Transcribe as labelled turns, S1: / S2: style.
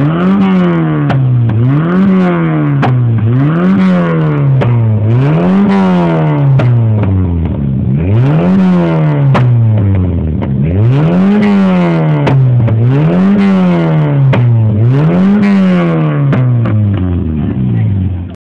S1: Mm-hmm.